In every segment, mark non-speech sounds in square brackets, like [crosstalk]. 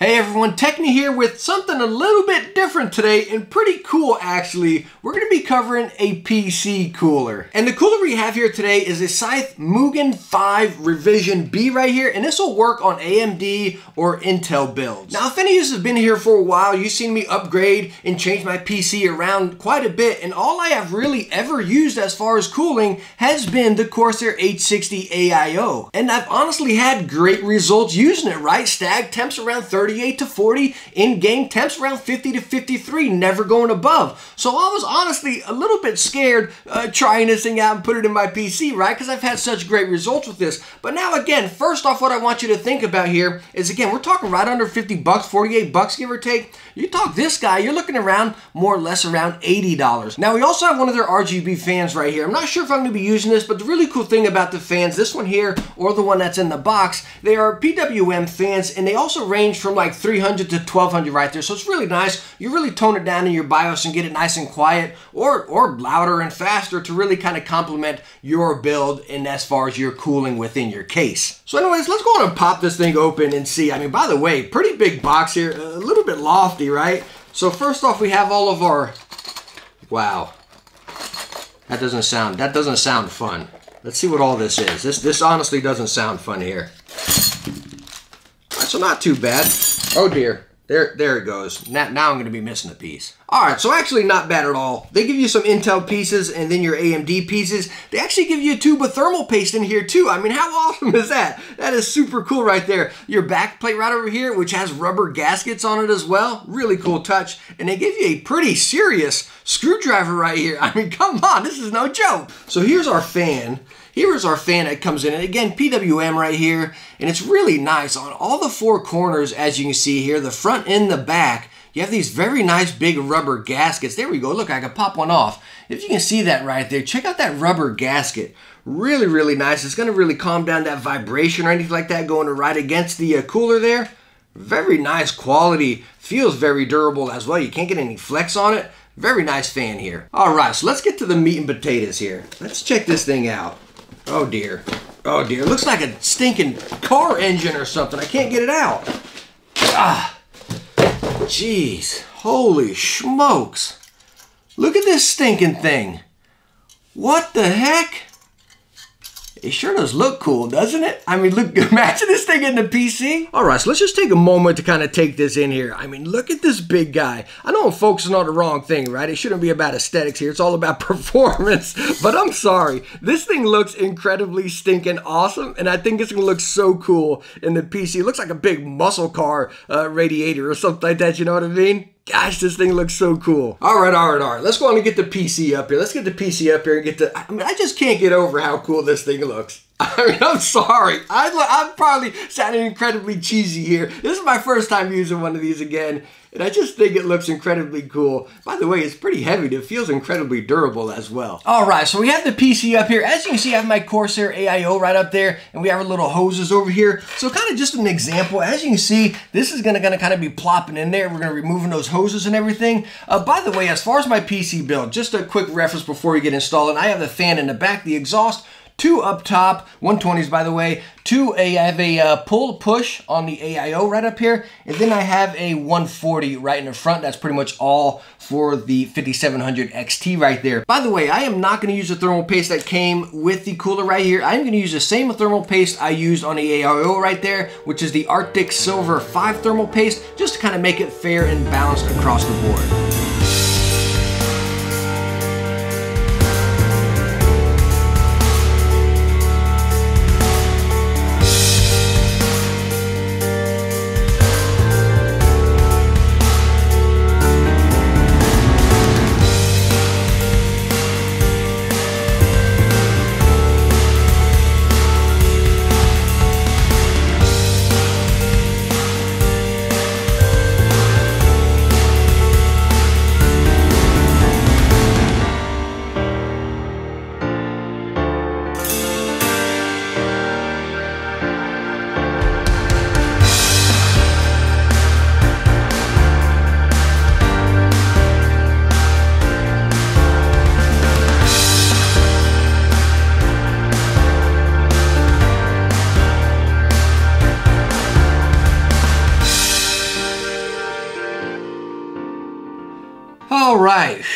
Hey everyone, Techne here with something a little bit different today and pretty cool actually. We're going to be covering a PC cooler. And the cooler we have here today is a Scythe Mugen 5 Revision B right here and this will work on AMD or Intel builds. Now if any of you have been here for a while, you've seen me upgrade and change my PC around quite a bit and all I have really ever used as far as cooling has been the Corsair H60 AIO. And I've honestly had great results using it, right? Stag temps around 30 38 to 40, in-game temps around 50 to 53, never going above. So I was honestly a little bit scared uh, trying this thing out and put it in my PC, right? Because I've had such great results with this. But now again, first off, what I want you to think about here is again, we're talking right under 50 bucks, 48 bucks, give or take. You talk this guy, you're looking around more or less around $80. Now we also have one of their RGB fans right here. I'm not sure if I'm gonna be using this, but the really cool thing about the fans, this one here or the one that's in the box, they are PWM fans and they also range from like 300 to 1200 right there. So it's really nice. You really tone it down in your BIOS and get it nice and quiet or, or louder and faster to really kind of complement your build and as far as your cooling within your case. So anyways, let's go on and pop this thing open and see. I mean, by the way, pretty big box here, a little bit lofty, right? So first off, we have all of our, wow, that doesn't sound, that doesn't sound fun. Let's see what all this is. This, this honestly doesn't sound fun here. so not too bad. Oh dear. There, there it goes. Now, now I'm going to be missing a piece. All right, so actually not bad at all. They give you some Intel pieces and then your AMD pieces. They actually give you a tube of thermal paste in here too. I mean, how awesome is that? That is super cool right there. Your back plate right over here, which has rubber gaskets on it as well. Really cool touch. And they give you a pretty serious screwdriver right here. [laughs] I mean, come on, this is no joke. So here's our fan. Here is our fan that comes in, and again, PWM right here, and it's really nice. On all the four corners, as you can see here, the front and the back, you have these very nice big rubber gaskets. There we go. Look, I can pop one off. If you can see that right there, check out that rubber gasket. Really, really nice. It's going to really calm down that vibration or anything like that going right against the uh, cooler there. Very nice quality. Feels very durable as well. You can't get any flex on it. Very nice fan here. All right, so let's get to the meat and potatoes here. Let's check this thing out. Oh dear. Oh dear. Looks like a stinking car engine or something. I can't get it out. Ah. Jeez. Holy smokes. Look at this stinking thing. What the heck? It sure does look cool, doesn't it? I mean, look, [laughs] imagine this thing in the PC. All right, so let's just take a moment to kind of take this in here. I mean, look at this big guy. I know I'm focusing on the wrong thing, right? It shouldn't be about aesthetics here. It's all about [laughs] performance. But I'm sorry. This thing looks incredibly stinking awesome, and I think it's going to look so cool in the PC. It looks like a big muscle car uh, radiator or something like that, you know what I mean? Gosh, this thing looks so cool. All right, all right, all right. Let's go on and get the PC up here. Let's get the PC up here and get the... I mean, I just can't get over how cool this thing looks. [laughs] I mean, I'm sorry. I, I'm probably sounding incredibly cheesy here. This is my first time using one of these again, and I just think it looks incredibly cool. By the way, it's pretty heavy. It feels incredibly durable as well. All right, so we have the PC up here. As you can see, I have my Corsair AIO right up there, and we have our little hoses over here. So kind of just an example. As you can see, this is gonna, kind of be plopping in there. We're gonna be removing those hoses and everything. Uh, by the way, as far as my PC build, just a quick reference before we get installed, and I have the fan in the back, the exhaust, two up top, 120s by the way, two, a, I have a uh, pull push on the AIO right up here, and then I have a 140 right in the front. That's pretty much all for the 5700 XT right there. By the way, I am not going to use the thermal paste that came with the cooler right here. I'm going to use the same thermal paste I used on the AIO right there, which is the Arctic Silver 5 thermal paste, just to kind of make it fair and balanced across the board.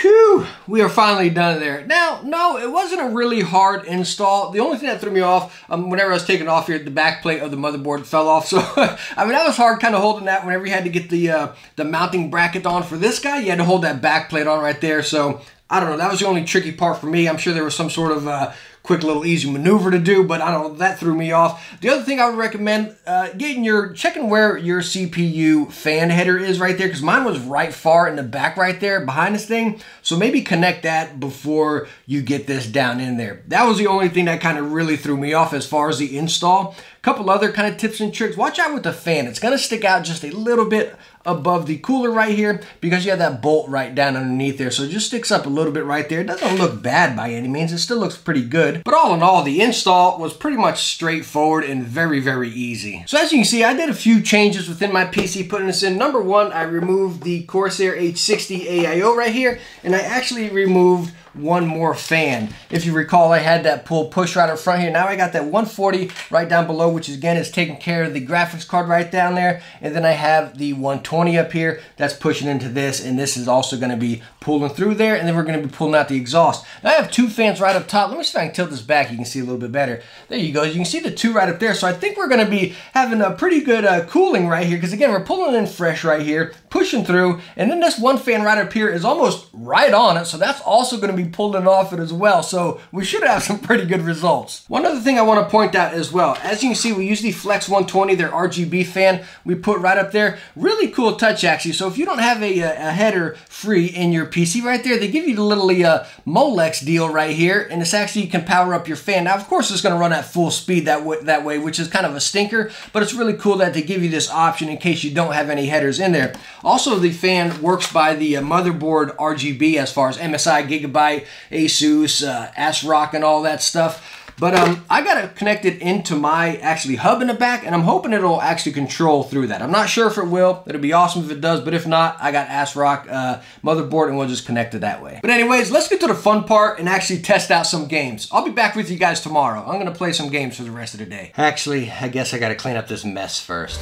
Whew. we are finally done there. Now, no, it wasn't a really hard install. The only thing that threw me off, um, whenever I was taking off here, the back plate of the motherboard fell off. [laughs] So, I mean, that was hard kind of holding that whenever you had to get the, uh, the mounting bracket on for this guy. You had to hold that back plate on right there. So, I don't know. That was the only tricky part for me. I'm sure there was some sort of uh, quick little easy maneuver to do, but I don't know, that threw me off. The other thing I would recommend, uh, getting your, checking where your CPU fan header is right there, because mine was right far in the back right there behind this thing. So maybe connect that before you get this down in there. That was the only thing that kind of really threw me off as far as the install. A couple other kind of tips and tricks. Watch out with the fan. It's going to stick out just a little bit above the cooler right here because you have that bolt right down underneath there. So it just sticks up a little bit right there. It doesn't look bad by any means. It still looks pretty good. But all in all, the install was pretty much straightforward and very, very easy. So as you can see, I did a few changes within my PC putting this in. Number one, I removed the Corsair H60 AIO right here, and I actually removed one more fan. If you recall, I had that pull push right up front here. Now I got that 140 right down below, which again is taking care of the graphics card right down there. And then I have the 120 up here that's pushing into this, and this is also going to be pulling through there, and then we're going to be pulling out the exhaust. Now I have two fans right up top. Let me see if I can tilt this back. You can see a little bit better. There you go. You can see the two right up there. So I think we're going to be having a pretty good uh, cooling right here, because again, we're pulling in fresh right here, pushing through, and then this one fan right up here is almost right on it. So that's also going to be pulling off it as well. So we should have some [laughs] pretty good results. One other thing I want to point out as well, as you can see, we use the Flex 120, their RGB fan we put right up there. Really cool touch actually. So if you don't have a, a header free in your PC right there, they give you the little uh, Molex deal right here. And it's actually you can power up your fan. Now, of course, it's going to run at full speed that, that way, which is kind of a stinker. But it's really cool that they give you this option in case you don't have any headers in there. Also, the fan works by the uh, motherboard RGB as far as MSI, Gigabyte, Asus, uh, ASRock, and all that stuff. But um, I got to connect it into my actually hub in the back, and I'm hoping it'll actually control through that. I'm not sure if it will. It'll be awesome if it does, but if not, I got ASRock uh, motherboard, and we'll just connect it that way. But anyways, let's get to the fun part and actually test out some games. I'll be back with you guys tomorrow. I'm going to play some games for the rest of the day. Actually, I guess I got to clean up this mess first.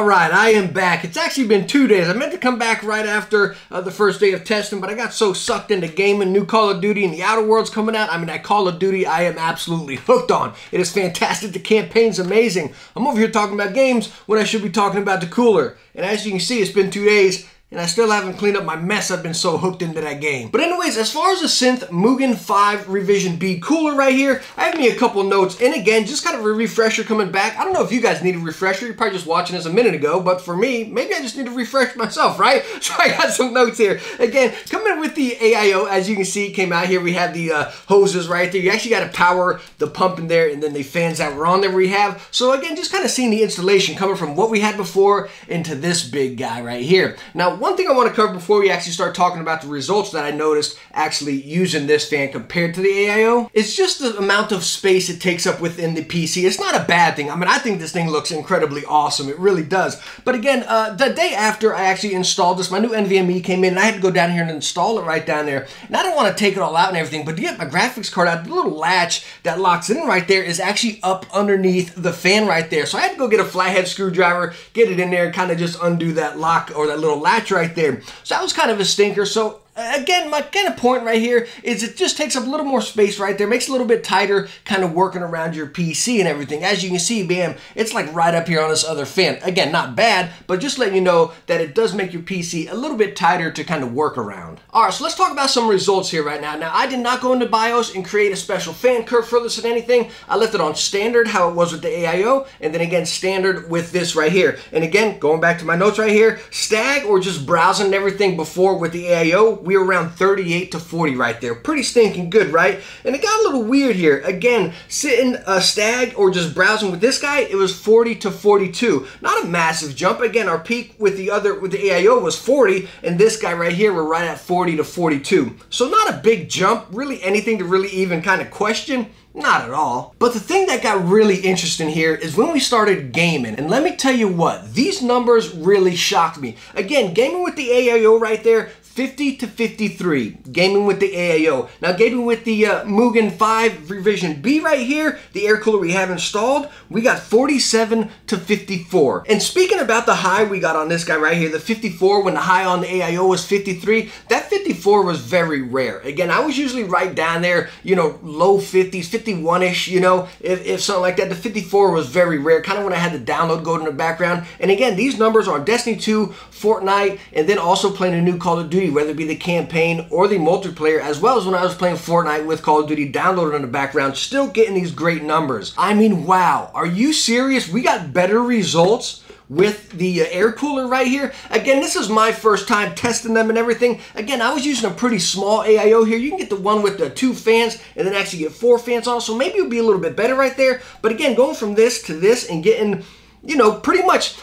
All right, I am back. It's actually been two days. I meant to come back right after uh, the first day of testing, but I got so sucked into gaming, new Call of Duty, and the Outer Worlds coming out. I mean, that Call of Duty I am absolutely hooked on. It is fantastic. The campaign's amazing. I'm over here talking about games when I should be talking about the cooler. And as you can see, it's been two days and I still haven't cleaned up my mess. I've been so hooked into that game. But anyways, as far as the Scythe Mugen 5 Revision B cooler right here, I have me a couple notes. And again, just kind of a refresher coming back. I don't know if you guys need a refresher. You're probably just watching this a minute ago. But for me, maybe I just need to refresh myself, right? [laughs] So I got some notes here. Again, coming with the AIO, as you can see, came out here. We have the uh, hoses right there. You actually got to power the pump in there and then the fans that were on there we have. So again, just kind of seeing the installation coming from what we had before into this big guy right here. Now, one thing I want to cover before we actually start talking about the results that I noticed actually using this fan compared to the AIO is just the amount of space it takes up within the PC. It's not a bad thing. I mean, I think this thing looks incredibly awesome. It really does. But again, uh, the day after I actually installed this, my new NVMe came in and I had to go down here and install it right down there. And I don't want to take it all out and everything, but to get my graphics card out, the little latch that locks in right there is actually up underneath the fan right there. So I had to go get a flathead screwdriver, get it in there, kind of just undo that lock or that little latch right there. So that was kind of a stinker. So again, my kind of point right here is it just takes up a little more space right there, makes a little bit tighter, kind of working around your PC and everything. As you can see, bam, it's like right up here on this other fan. Again, not bad, but just letting you know that it does make your PC a little bit tighter to kind of work around. All right, so let's talk about some results here right now. Now, I did not go into BIOS and create a special fan curve for this and anything. I left it on standard, how it was with the AIO, and then again, standard with this right here. And again, going back to my notes right here, stag or just browsing everything before with the AIO, we were around 38 to 40 right there. Pretty stinking good, right? And it got a little weird here. Again, sitting uh, a stag or just browsing with this guy, it was 40 to 42. Not a massive jump. Again, our peak with the other with the AIO was 40, and this guy right here, we're right at 40 to 42. So not a big jump, really anything to really even kind of question. Not at all. But the thing that got really interesting here is when we started gaming. And let me tell you what, these numbers really shocked me. Again, gaming with the AIO right there, 50 to 53, gaming with the AIO. Now, gaming with the uh, Mugen 5 Revision B right here, the air cooler we have installed, we got 47 to 54. And speaking about the high we got on this guy right here, the 54, when the high on the AIO was 53, that 54 was very rare. Again, I was usually right down there, you know, low 50s, 51-ish, you know, if, if something like that. The 54 was very rare, kind of when I had the download go in the background. And again, these numbers are on Destiny 2, Fortnite, and then also playing a new Call of Duty, whether it be the campaign or the multiplayer, as well as when I was playing Fortnite with Call of Duty downloaded in the background, still getting these great numbers. I mean, wow, are you serious? We got better results with the uh, air cooler right here. Again, this is my first time testing them and everything. Again, I was using a pretty small AIO here. You can get the one with the two fans and then actually get four fans on, so maybe it'll be a little bit better right there. But again, going from this to this and getting, you know, pretty much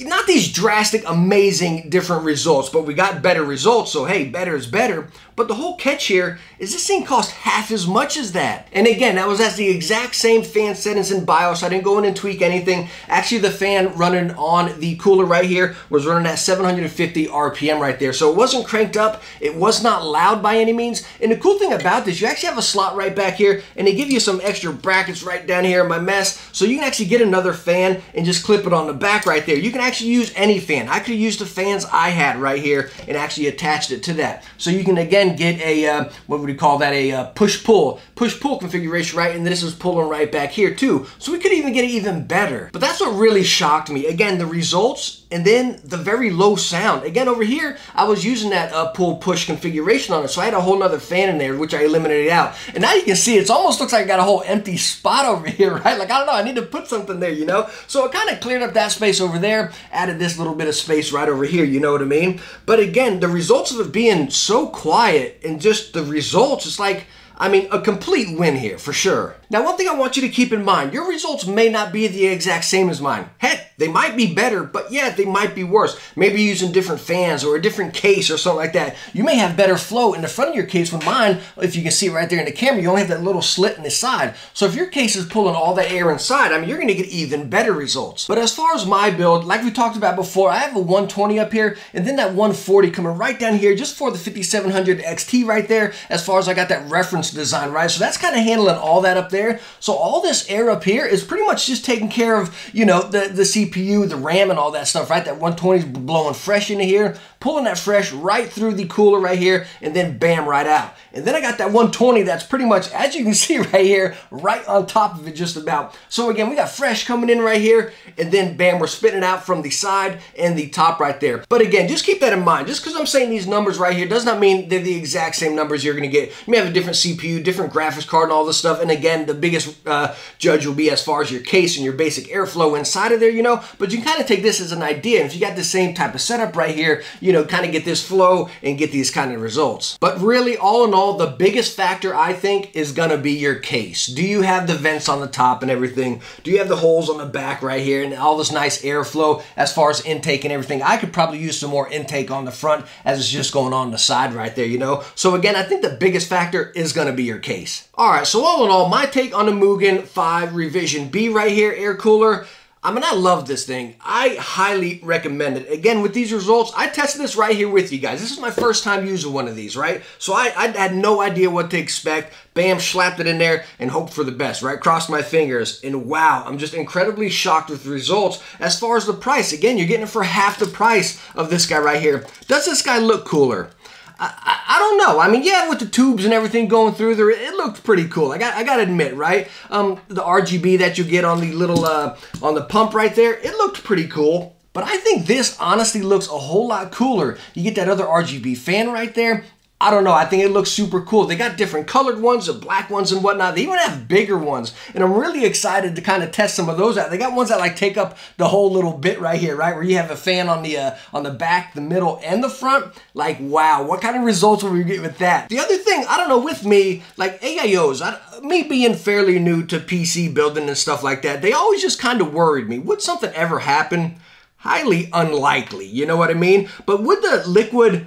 not these drastic, amazing, different results, but we got better results, so hey, better is better. But the whole catch here is this thing cost half as much as that. And again, that was at the exact same fan settings in BIOS. I didn't go in and tweak anything. Actually, the fan running on the cooler right here was running at 750 RPM right there. So it wasn't cranked up. It was not loud by any means. And the cool thing about this, you actually have a slot right back here and they give you some extra brackets right down here in my mess. So you can actually get another fan and just clip it on the back right there. You can actually use any fan. I could use the fans I had right here and actually attached it to that. So you can again get a, uh, what would we call that, a uh, push-pull, push-pull configuration, right? And this is pulling right back here too. So we could even get it even better. But that's what really shocked me. Again, the results and then the very low sound. Again, over here, I was using that uh, pull push configuration on it, so I had a whole nother fan in there, which I eliminated out. And now you can see it almost looks like I got a whole empty spot [laughs] over here, right? Like, I don't know, I need to put something there, you know? So it kind of cleared up that space over there, added this little bit of space right over here, you know what I mean? But again, the results of it being so quiet and just the results, it's like, I mean, a complete win here for sure. Now, one thing I want you to keep in mind, your results may not be the exact same as mine. Heck, they might be better, but yeah, they might be worse. Maybe using different fans or a different case or something like that. You may have better flow in the front of your case with mine, if you can see right there in the camera, you only have that little slit in the side. So if your case is pulling all that air inside, I mean, you're gonna get even better results. But as far as my build, like we talked about before, I have a 120 up here, and then that 140 coming right down here just for the 5700 XT right there, as far as I got that reference design, right? So that's kind of handling all that up there. So all this air up here is pretty much just taking care of, you know, the, the CPU, the RAM, and all that stuff, right? That 120 is blowing fresh into here, pulling that fresh right through the cooler right here, and then bam, right out. And then I got that 120 that's pretty much, as you can [laughs] see right here, right on top of it just about. So again, we got fresh coming in right here, and then bam, we're spitting it out from the side and the top right there. But again, just keep that in mind. Just because I'm saying these numbers right here does not mean they're the exact same numbers you're going to get. You may have a different CPU, different graphics card, and all this stuff. And again, the biggest uh, judge will be as far as your case and your basic airflow inside of there, you know. But you kind of take this as an idea. And if you got the same type of setup right here, you know, kind of get this flow and get these kind of results. But really, all in all, the biggest factor I think is going to be your case. Do you have the vents on the top and everything? Do you have the holes on the back right here and all this nice airflow as far as intake and everything? I could probably use some more intake on the front as it's just going on the side right there, you know? So again, I think the biggest factor is going to be your case. All right, so all in all, my take on the Mugen 5 Revision B right here, air cooler, I mean, I love this thing. I highly recommend it. Again, with these results, I tested this right here with you guys. This is my first time using one of these, right? So I, I had no idea what to expect. Bam, slapped it in there and hoped for the best, right? Crossed my fingers. And wow, I'm just incredibly shocked with the results. As far as the price, again, you're getting it for half the price of this guy right here. Does this guy look cooler? I, I, don't know. I mean, yeah, with the tubes and everything going through there, it looked pretty cool. I got I got to admit, right? Um, the RGB that you get on the little uh, on the pump right there, it looked pretty cool. But I think this honestly looks a whole lot cooler. You get that other RGB fan right there. I don't know. I think it looks super cool. They got different colored ones, the black ones and whatnot. They even have bigger ones. And I'm really excited to kind of test some of those out. They got ones that like take up the whole little bit right here, right? Where you have a fan on the uh, on the back, the middle, and the front. Like, wow, what kind of results will we get with that? The other thing, I don't know, with me, like AIOs, I, me being fairly new to PC building and stuff like that, they always just kind of worried me. Would something ever happen? Highly unlikely, you know what I mean? But would the liquid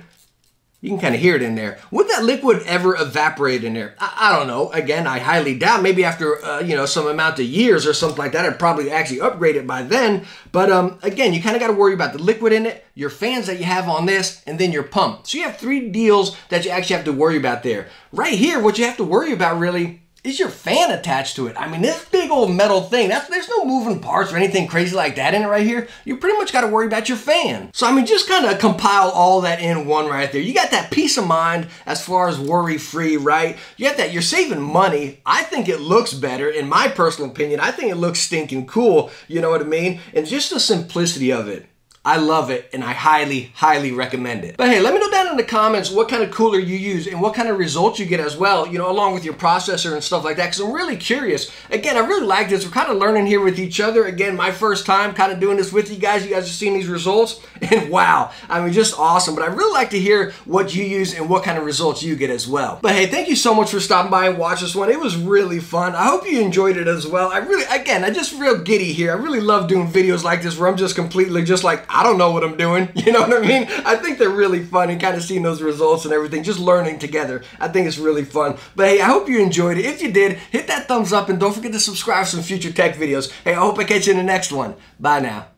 You can kind of hear it in there. Would that liquid ever evaporate in there? I, I don't know. Again, I highly doubt. Maybe after uh, you know some amount of years or something like that, I'd probably actually upgrade it by then. But um, again, you kind of got to worry about the liquid in it, your fans that you have on this, and then your pump. So you have three deals that you actually have to worry about there. Right here, what you have to worry about really is your fan attached to it? I mean, this big old metal thing, that's, there's no moving parts or anything crazy like that in it right here. You pretty much got to worry about your fan. So, I mean, just kind of compile all that in one right there. You got that peace of mind as far as worry-free, right? You got that, you're saving money. I think it looks better, in my personal opinion. I think it looks stinking cool, you know what I mean? And just the simplicity of it. I love it and I highly, highly recommend it. But hey, let me know down in the comments what kind of cooler you use and what kind of results you get as well, you know, along with your processor and stuff like that, because I'm really curious. Again, I really like this. We're kind of learning here with each other. Again, my first time kind of doing this with you guys. You guys are seeing these results [laughs] and wow, I mean, just awesome. But I really like to hear what you use and what kind of results you get as well. But hey, thank you so much for stopping by and watch this one. It was really fun. I hope you enjoyed it as well. I really, again, I just real giddy here. I really love doing videos like this where I'm just completely just like, I don't know what I'm doing. [laughs] You know what I mean? I think they're really fun and kind of seeing those results and everything, just learning together. I think it's really fun. But hey, I hope you enjoyed it. If you did, hit that thumbs up and don't forget to subscribe for some future tech videos. Hey, I hope I catch you in the next one. Bye now.